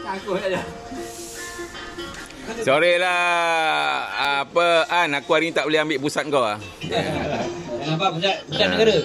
Takut saja. Sorry lah. Apa, An, aku hari ni tak boleh ambil pusat kau lah. Nampak pusat, pusat negara.